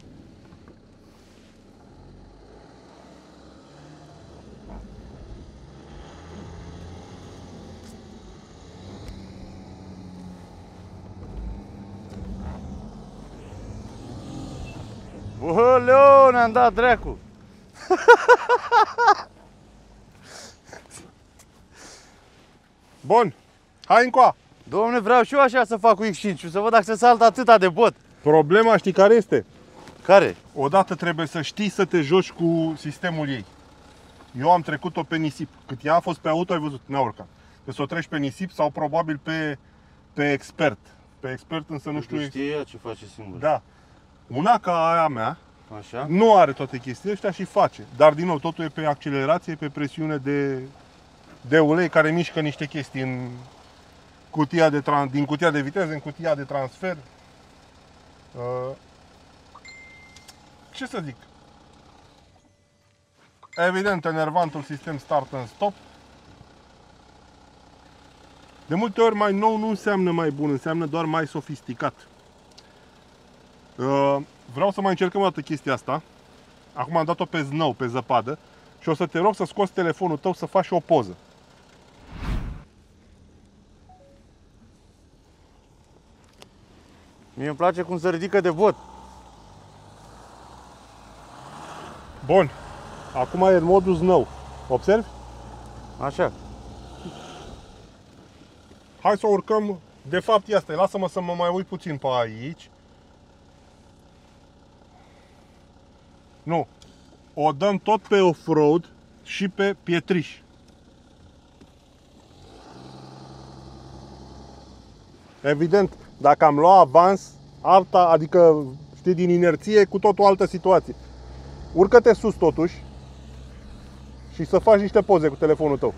Bă, Leo, ne-am dat dracu. Bun. Hai încoa. Domne, vreau și eu așa să fac cu X5, să văd dacă se saltă atâta de bot. Problema știi care este? Care? Odată trebuie să știi să te joci cu sistemul ei. Eu am trecut-o pe nisip. Cât ea a fost pe auto, ai văzut, n-a urcat. Deci să o treci pe nisip sau probabil pe, pe expert. Pe expert însă nu știu... știe ea ce face singur. Da. Una ca aia mea Așa? nu are toate chestiile astea și face. Dar din nou, totul e pe accelerație, pe presiune de, de ulei care mișcă niște chestii în cutia de tran- din cutia de viteză în cutia de transfer. Uh, ce să zic? Evident, enervantul sistem start and stop. De multe ori mai nou nu înseamnă mai bun, înseamnă doar mai sofisticat. Uh, vreau să mai încercăm o dată chestia asta. Acum am dat-o pe znou, pe zăpadă. Și o să te rog să scoți telefonul tău să faci o poză. Mie îmi place cum se ridică de bot. Bun. Acum e în modul znou. Observi? Așa. Hai să o urcăm. De fapt, e asta. e. Lasă-mă să mă mai uit puțin pe aici. Nu. O dăm tot pe off-road și pe pietriș. Evident, dacă am luat avans, alta, adică, știi, din inerție, cu tot o altă situație. Urcă-te sus totuși și să faci niște poze cu telefonul tău.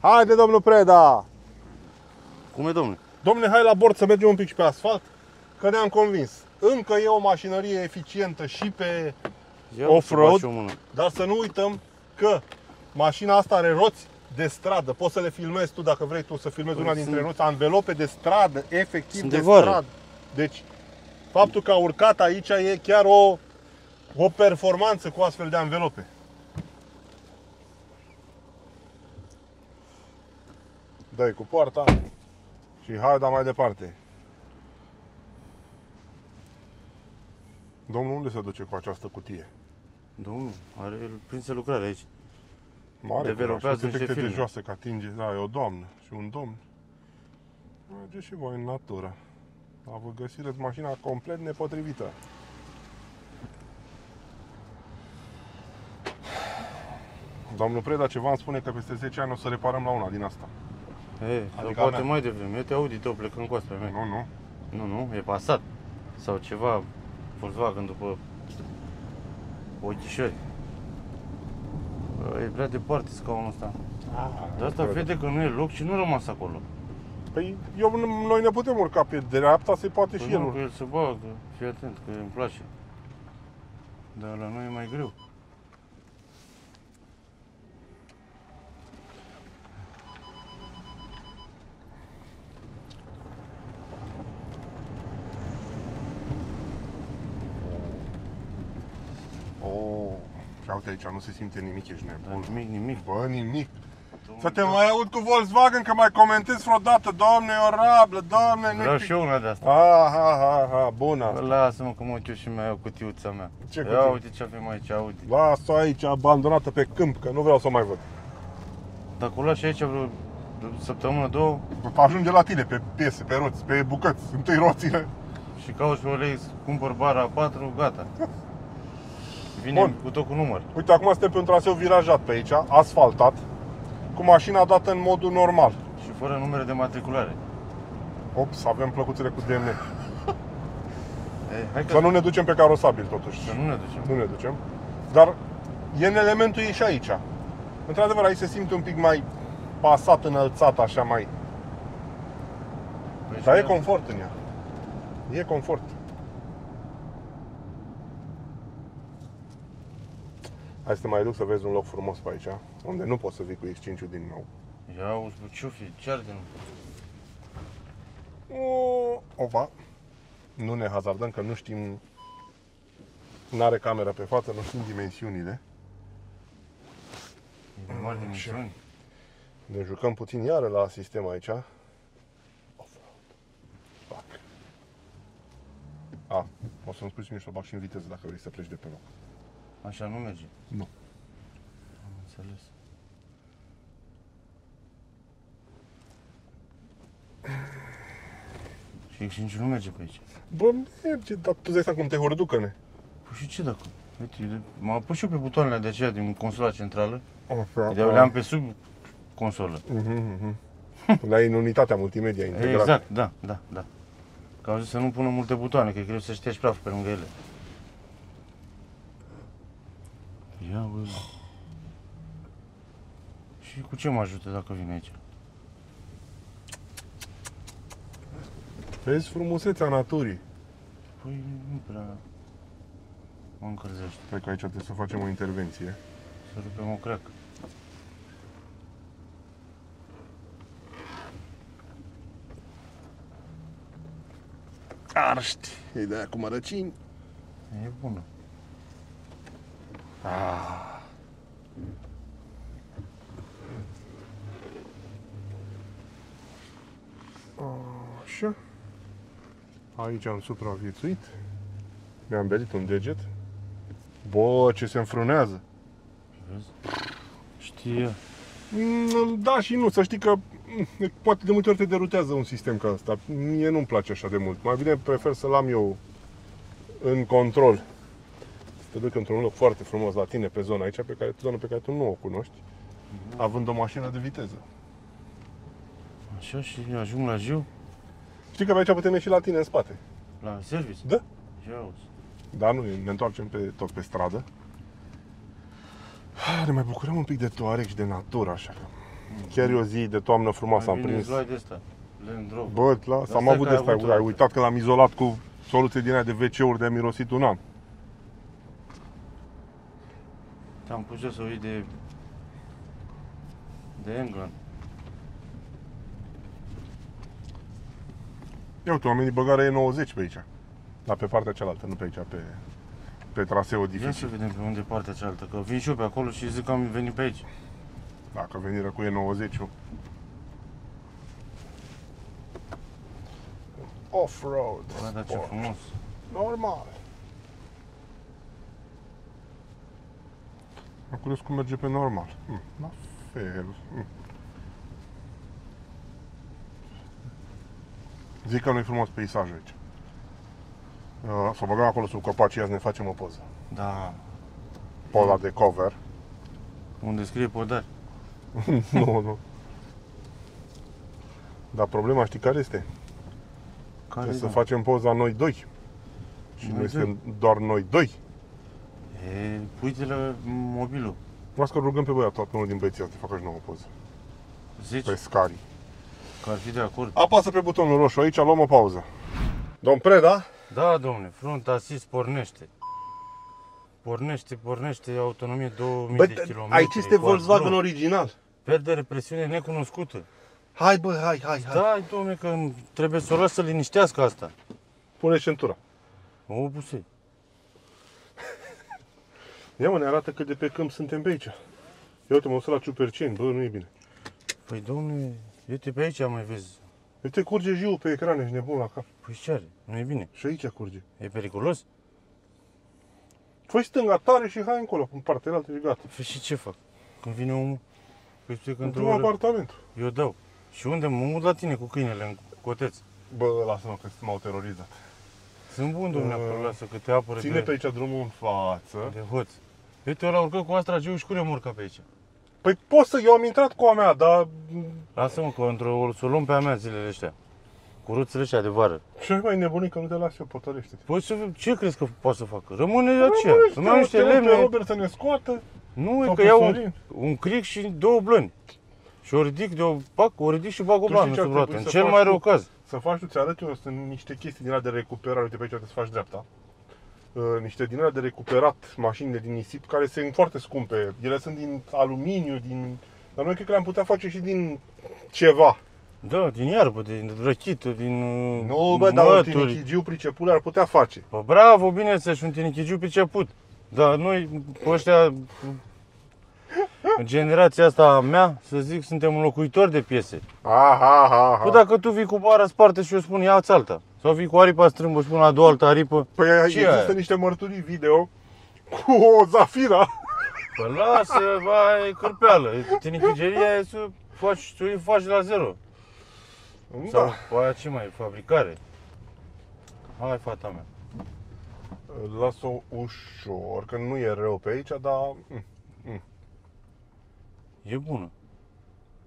Haide, domnul Preda! Cum e, domnule? Domne, hai la bord să mergem un pic și pe asfalt, că ne-am convins. Încă e o mașinărie eficientă și pe... Ia Off-road? să faci o mână. Dar să nu uităm că mașina asta are roți de stradă. Poți să le filmezi tu dacă vrei tu să filmezi Păi una dintre sunt- roți, anvelope de stradă, efectiv Sunt de, de vară. stradă. Deci, faptul că a urcat aici e chiar o, o performanță cu astfel de anvelope. Dai cu poarta și hai da mai departe. Domnul, unde se duce cu această cutie? Domnul, are el prinse lucrare aici. Mare Developează curaj, și niște efecte de filme. joase, că atinge, da, e o doamnă și un domn. Merge și voi în natură. A vă găsireți mașina complet nepotrivită. Domnul Preda, ceva îmi spune că peste 10 ani o să reparăm la una din asta. Ei, sau Adică poate a mea. mai devreme. Eu te Audi tău plecând cu asta pe mine. Nu, nu. Nu, nu, e Passat. Sau ceva Volkswagen după ochișori. Bă, E prea departe scaunul ăsta. De asta vede că nu e loc și nu rămas acolo. Păi eu, noi ne putem urca pe dreapta, se poate Păi și el nu, urca. că el se bagă, fii atent, că îmi place. Dar la noi e mai greu. Oh. Și uite aici, nu se simte nimic, ești Dar nebun. nimic, nimic. Bă, nimic. Domnul, Să te mai aud cu Volkswagen că mai comentezi vreodată, doamne, e orabilă, doamne, nu Vreau știu. și eu una de asta. Ah, ha, ha, ha, bună. Bă, Lasă-mă că mă uit eu și mai iau cutiuța mea. Ce Ia cutie? uite ce avem aici, Audi. Lasă aici, abandonată pe câmp, că nu vreau să o mai văd. Dacă o lași aici vreo săptămână, două Ajunge la tine pe piese, pe roți, pe bucăți, întâi roțile. și cauți pe ulei, cumpăr bara 4, gata. (laughs) Vine Bun. cu tot cu număr. Uite, acum suntem pe un traseu virajat pe aici, asfaltat, cu mașina dată în modul normal. Și fără numere de matriculare. Ops, avem plăcuțele cu DMN. Ei, (laughs) hai că Să nu ne ducem pe carosabil, totuși. să nu ne ducem. Nu ne ducem. Dar e în elementul ei și aici. Într-adevăr, aici se simte un pic mai pasat, înălțat, așa mai... Păi și Dar e de- confort în ea. E confort. Hai să te mai duc să vezi un loc frumos pe aici, unde nu poți să vii cu X5 din nou. Ia uzi, bă, ce-o fi, ce din O, opa. Nu ne hazardăm că nu știm nu are cameră pe față, nu știm dimensiunile. E de mari dimensiuni. Ne jucăm puțin iară la sistem aici. Off-road. Fac. A, o să-mi spui și mie să o bag și în viteză dacă vrei să pleci de pe loc. Așa nu merge. Nu. Am înțeles. Și X5 nu merge pe aici. Bă, merge, dar tu dai seama cum te hurducă-ne. Păi și ce dacă? Uite, eu de- m-am pus și eu pe butoanele de aceea din consola centrală. Așa, De le-am pe sub consolă. Mhm, mhm. La în unitatea multimedia integrată. Exact, da, da, da. Că au zis să nu pună multe butoane, că e greu să ștergi praf pe lângă ele. Ia bă. Și cu ce mă ajută dacă vine aici? Vezi frumusețea naturii. Păi nu prea mă încălzește. Cred că aici trebuie să facem o intervenție. Să rupem o creacă. Arști! E de aia cu mărăcini. E bună. Așa. Aici am supraviețuit. Mi-am belit un deget. Bă, ce se înfrânează. Vezi? Știe. Mm, Da și nu, să știi că mm, poate de multe ori te derutează un sistem ca ăsta. Mie nu-mi place așa de mult. Mai bine prefer să-l am eu în control. Să te duc într-un loc foarte frumos la tine pe zona aici, pe care, zona pe care tu nu o cunoști, având o mașină de viteză. Așa și ajung la Jiu, Știi că pe aici putem ieși la tine în spate. la service. Da. Ia uzi. Dar nu, ne întoarcem pe, tot pe stradă. Ah, Ne mai bucurăm un pic de toarec și de natură, așa. Chiar e o zi de toamnă frumoasă, am Mai bine prins. îți luai de ăsta. Land Rover. Bă, la, Asta am avut că de ai asta, avut ai o- uitat că l-am izolat cu soluție din aia de WC-uri de mirosit un an. Te-am pus eu să uit de... De England. Ia uite, oamenii băgare e 90 pe aici. Dar pe partea cealaltă, nu pe aici, pe, pe traseu Ia dificil. să vedem pe unde e partea cealaltă, că vin și eu pe acolo și zic că am venit pe aici. Dacă venirea cu e 90 Off-road. Bă, dar ce sport. frumos. Normal. Am curios cum merge pe normal. Hm, la fel. Hm. Zic că nu-i frumos peisajul aici. Uh, Să o băgăm acolo sub copaci, ia să ne facem o poză. Da. Poza de cover. Unde scrie podar. (laughs) nu, nu. Dar problema știi care este? Care Trebuie să da? facem poza noi doi. Și Noi noi doi? suntem doar noi doi. E, uite la mobilul. Las că rugăm pe băiatul, pe unul din băieții să facă și nouă poză. 10, Pe scari. că ar fi de acord. Apasă pe butonul roșu aici, luăm o pauză. Domn Preda? Da, domne, front assist pornește. Pornește, pornește, autonomie 2000 Bă, de kilometri. aici este cu Volkswagen AdBlue. original. Perdere presiune necunoscută. Hai bă, hai, hai, hai. Da, domne, că trebuie să o las să liniștească asta. Pune centura. O buse. Ia mă, ne arată cât de pe câmp suntem pe aici. Ia uite, mă uit la ciuperceni, bă, nu e bine. Păi, domne, uite pe aici mai vezi. Uite, curge jiu pe ecran, ești nebun la cap. Păi ce are? Nu e bine. Și aici curge. E periculos? Fă stânga tare și hai încolo, în partea altă și gata. Păi și ce fac? Când vine omul? Păi știi că într-o Într-un oră apartament. eu dau. Și unde mă mut la tine cu câinele în coteț? Bă, lasă-mă că m-au terorizat. Sunt bun, domne, Uh, acolo, lasă că te apără Ține de, pe aici drumul în față. de hoț. Uite, ăla urcă cu astragiu și cu remorca pe aici. Păi pot să, eu am intrat cu a mea, dar Lasă-mă că într-o, o să o luăm pe a mea zilele astea. Cu ruțele astea de vară. ce mai nebunit că nu te las eu, potărește-te. Păi să, ce crezi că poate să facă? Rămâne aceea. Rămâne, Îmi iau niște te rog pe lemne. Robert să ne scoată. Nu, e sau că pe iau un, Sorin. un cric și două blăni. Și o ridic de o, pac, o ridic și bag o Tu blană știi ce ar sub roată. trebui În să cel faci mai tu? rău caz. Să faci, tu ți-arăt eu, sunt niște chestii din alea de recuperare, uite pe aici trebuie să faci dreapta. Uh, niște din alea de recuperat mașinile din nisip, care sunt foarte scumpe. Ele sunt din aluminiu, din... Dar noi cred că le-am putea face și din ceva. Da, din iarbă, din răchită, din uh, Nu, bă, dar un mături. tinichigiu priceput ar putea face. Bă, bravo, bine să-și un tinichigiu priceput. Dar noi, ăștia, în generația asta a mea, să zic, suntem înlocuitori de piese. Aha, aha, aha. Păi dacă tu vii cu bara spartă și eu spun ia-ți alta. Sau vii cu aripa strâmbă și spun la două altă aripă. Păi Ce există aia? niște mărturii video cu o Zafira. Păi lasă, vai, cârpeală. Tinichigeria e să faci, tu îi faci la zero. Sau Da. pe aia ce mai e, fabricare. Hai, fata mea. Las-o ușor, că nu e rău pe aici, dar mm, E bună.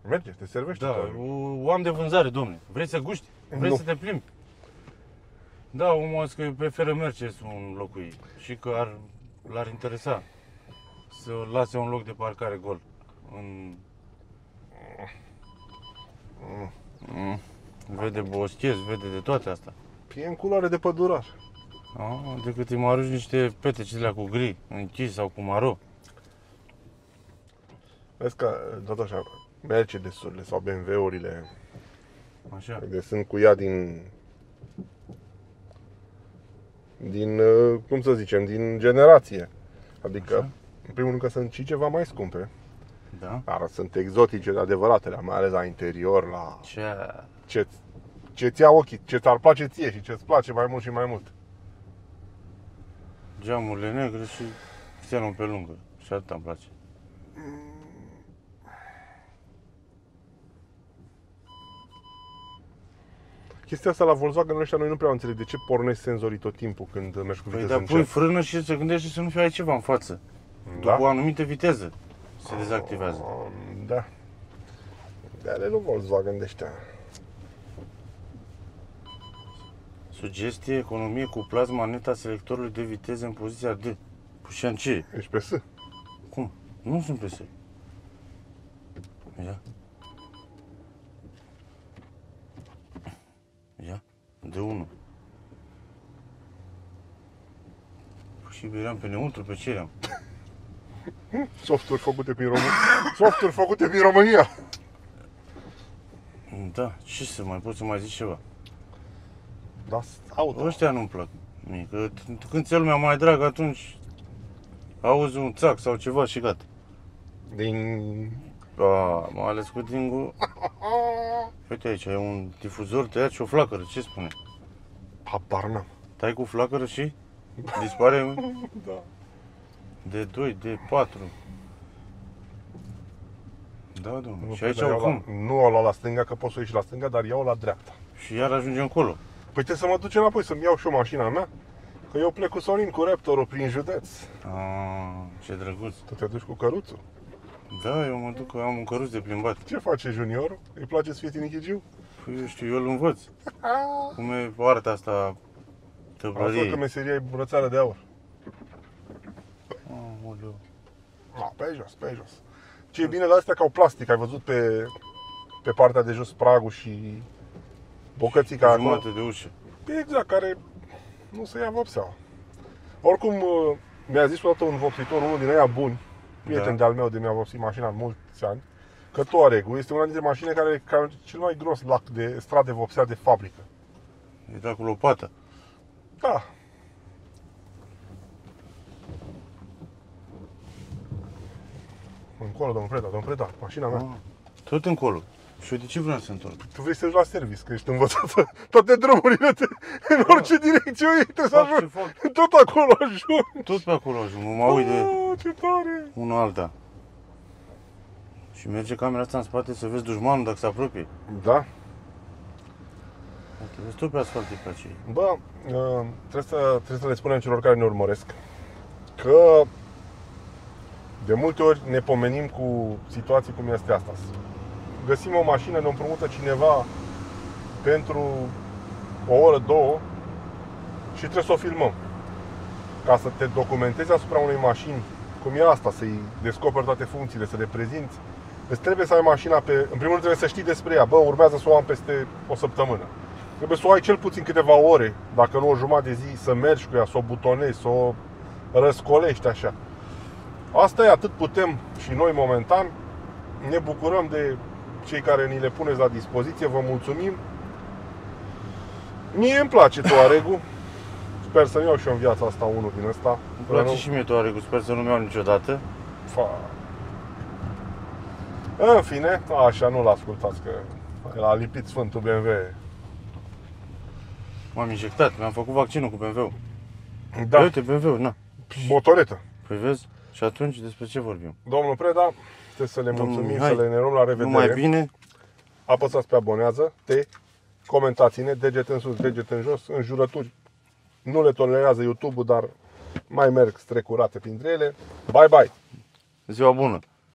merge, te servește. Da, tare. o, o am de vânzare, domne. Vrei să guști? Vrei Nu. să te plimbi? Da, omul a zis că preferă Mercedes un locui și că ar, l-ar interesa să lase un loc de parcare gol. În... Mm. Vede boschez, vede de toate astea. E în culoare de pădurar. Ah, decât îi mă arunci niște peteci de cu gri, închis sau cu maro. Vezi că, tot așa, Mercedes-urile sau BMW-urile, Așa. de sunt cu ea din... Din, uh, cum să zicem, din generație. Adică, Așa. în primul rând că sunt și ceva mai scumpe, Da? dar sunt exotice, adevăratele, mai ales la interior, la Ce... ce ce-ți ia ochii, ce ți-ar place ție și ce-ți place mai mult și mai mult. Geamurile negre și xenon pe lungă. Și atât îmi place. Chestia asta la Volkswagen ăștia noi nu prea înțeleg de ce pornești senzorii tot timpul când mergi cu Păi viteză dar pui încet. frână și se gândește să nu fie altceva în față. Da? După o anumită viteză se dezactivează. Da. De ale lui Volkswagen de ăștia. Sugestie, economie cu plasma neta selectorului de viteză în poziția D. Pușean ce? Ești pe S. Cum? Nu sunt PS. Ia. Ia. D1. Și eram pe neutru, pe ce eram? (laughs) Softuri făcute prin România. Softuri făcute prin România. Da, ce să mai pot să mai zic ceva? Da, auto. Ăștia nu-mi plac mie, că t- când ți lumea mai drag, atunci auzi un țac sau ceva și gata. Din... A, mai ales cu dingu. Uite aici, e un difuzor tăiat și o flacără, ce spune? Habar n-am. Tai cu flacără și dispare (laughs) Da. de 2, de 4. Da, domnule. Nu, și aici dar iau acum. La, nu o luat la stânga, că pot să ieși la stânga, dar iau la dreapta. Și iar ajungem acolo. Păi trebuie să mă duc înapoi, să-mi iau și o mașina mea Că eu plec cu Sorin cu Raptorul prin județ. Ah, ce drăguț. Tu te duci cu căruțul. Da, eu mă duc, am un căruț de plimbat. Ce face juniorul? Îi place să fie tinichigiu? Păi eu știu, eu îl învăț. (laughs) Cum e arta asta Am tăbrărie. că meseria e brățară de aur. Aoleu. Da, pe jos, pe jos. Ce e bine la astea că au plastic, ai văzut pe, pe partea de jos pragul și bocățica acolo. Jumătate de ușă. Exact, care nu se ia vopseaua. Oricum, uh, mi-a zis odată un vopsitor, unul din ăia buni, prieten Da. de-al meu de mi-a vopsit mașina în mulți ani, că Touareg este una dintre mașini care are ca cel mai gros lac de strat de vopsea de fabrică. E dat cu lopată. Da. Încolo, domnul Preda, domnul Preda, mașina mea. Ah, Tot încolo. Și eu de ce vreau să întorc? Tu vrei să duci la service, că ești învățat (laughs) toate drumurile, te, (laughs) în orice direcție o iei, trebuie să Fac ce ajungi. fac. Tot acolo ajungi. Tot pe acolo ajung, mă uit de Ah, ce tare! una alta. Și merge camera asta în spate să vezi dușmanul dacă se apropie. Da. Te vezi tot pe asfalt e pe acei. Bă, uh, trebuie să, trebuie să le spunem celor care ne urmăresc că de multe ori ne pomenim cu situații cum este asta. Găsim o mașină, ne împrumută cineva pentru o oră, două și trebuie să o filmăm. Ca să te documentezi asupra unei mașini, cum e asta, să-i descoperi toate funcțiile, să le prezinți, îți trebuie să ai mașina pe... În primul rând trebuie să știi despre ea. Bă, urmează să o am peste o săptămână. Trebuie să o ai cel puțin câteva ore, dacă nu o jumătate de zi, să mergi cu ea, să o butonezi, să o răscolești așa. Asta e, atât putem și noi momentan. Ne bucurăm de cei care ni le puneți la dispoziție, vă mulțumim. Mie îmi place Touareg-ul. Sper să-mi iau și eu în viața asta unul din ăsta. Îmi place și mie Touareg-ul, sper să nu-mi iau niciodată. Fa. În fine, așa, nu-l ascultați că el a lipit Sfântul BMW. M-am injectat, mi-am făcut vaccinul cu BMW-ul. Da, Da. Uite, BMW-ul, na. motoretă. Păi vezi? Și atunci despre ce vorbim? Domnul Preda, trebuie să le Domnul mulțumim, Mihai, să le nerăm la revedere. Numai bine, Apăsați pe abonează, te comentați-ne, deget în sus, deget în jos, în jurături. Nu le tolerează YouTube-ul, dar mai merg strecurate printre ele. Bye, bye! ziua bună!